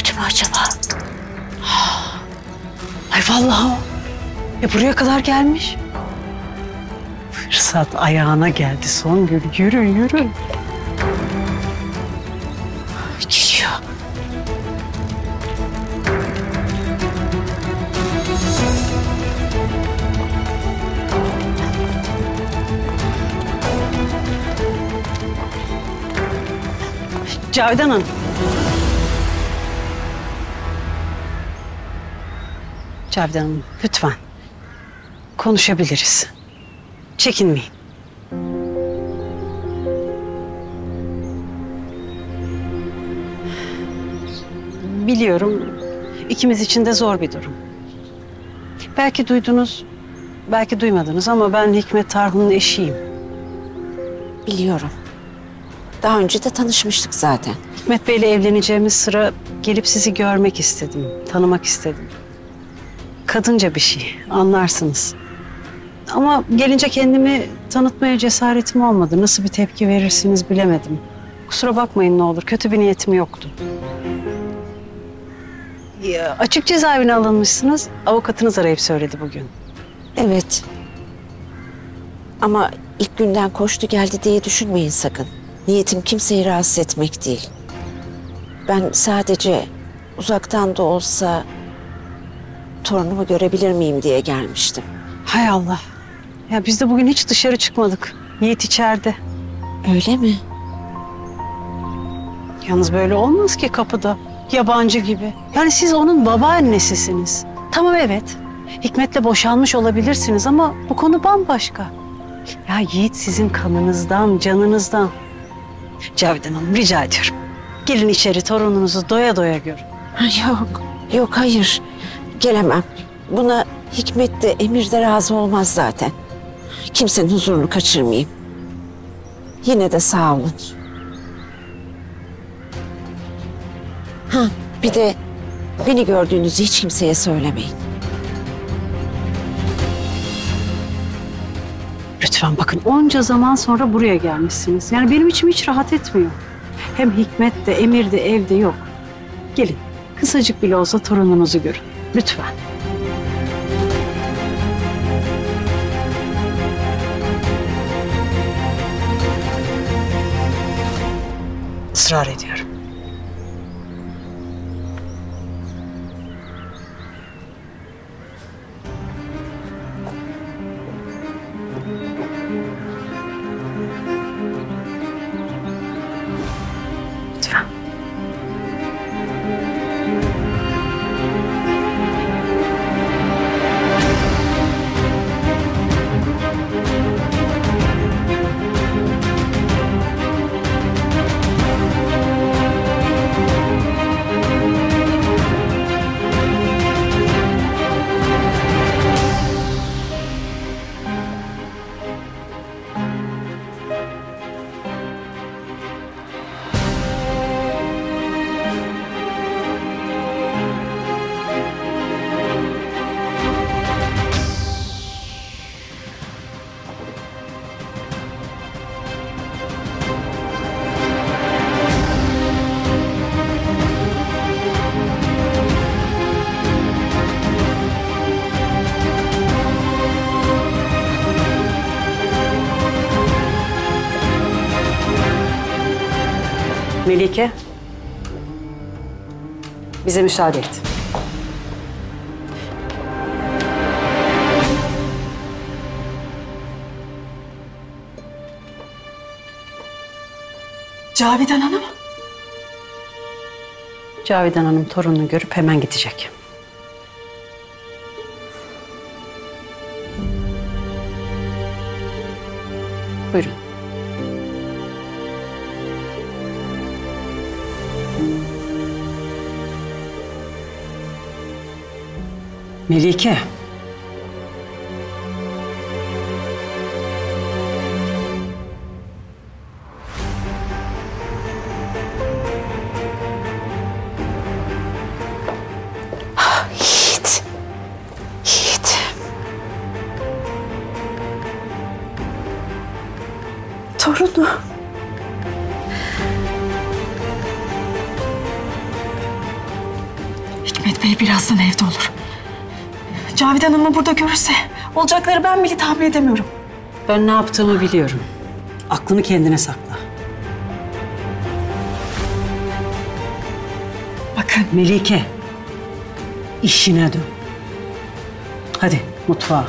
gördü mü acaba? Ay vallahi o. E buraya kadar gelmiş. Fırsat ayağına geldi Songül. Yürü yürü. Geliyor. Cavidan Hanım. Cavidan Hanım lütfen. Konuşabiliriz. Çekinmeyin. Biliyorum ikimiz için de zor bir durum. Belki duydunuz, belki duymadınız ama ben Hikmet Tarhun'un eşiyim. Biliyorum. Daha önce de tanışmıştık zaten. Hikmet Bey'le evleneceğimiz sıra gelip sizi görmek istedim, tanımak istedim. Kadınca bir şey, anlarsınız. Ama gelince kendimi tanıtmaya cesaretim olmadı. Nasıl bir tepki verirsiniz bilemedim. Kusura bakmayın ne olur, kötü bir niyetim yoktu. Ya, açık cezaevine alınmışsınız. Avukatınız arayıp söyledi bugün. Evet. Ama ilk günden koştu geldi diye düşünmeyin sakın. Niyetim kimseyi rahatsız etmek değil. Ben sadece uzaktan da olsa torunumu görebilir miyim diye gelmiştim. Hay Allah. Ya biz de bugün hiç dışarı çıkmadık. Yiğit içeride. Öyle mi? Yalnız böyle olmaz ki kapıda. Yabancı gibi. Yani siz onun babaannesisiniz. Tamam evet. Hikmet'le boşanmış olabilirsiniz ama bu konu bambaşka. Ya Yiğit sizin kanınızdan, canınızdan. Cavidan Hanım rica ediyorum. Gelin içeri torununuzu doya doya görün. Yok, yok hayır. Gelemem. Buna Hikmet de Emir de razı olmaz zaten. Kimsenin huzurunu kaçırmayayım. Yine de sağ olun. Ha, bir de beni gördüğünüzü hiç kimseye söylemeyin. Lütfen bakın onca zaman sonra buraya gelmişsiniz. Yani benim içim hiç rahat etmiyor. Hem Hikmet de Emir de evde yok. Gelin kısacık bile olsa torununuzu görün. Lütfen. Israr ediyorum. Lütfen. Melike. Bize müsaade et. Cavidan Hanım. Cavidan Hanım torununu görüp hemen gidecek. Buyurun. Melike. Yiğit. Yiğit. Torunu. Hikmet Bey birazdan evde olur. Cavidan Hanım'ı burada görürse olacakları ben bile tahmin edemiyorum. Ben ne yaptığımı biliyorum. Aklını kendine sakla. Bakın Melike, işine dön. Hadi mutfağa.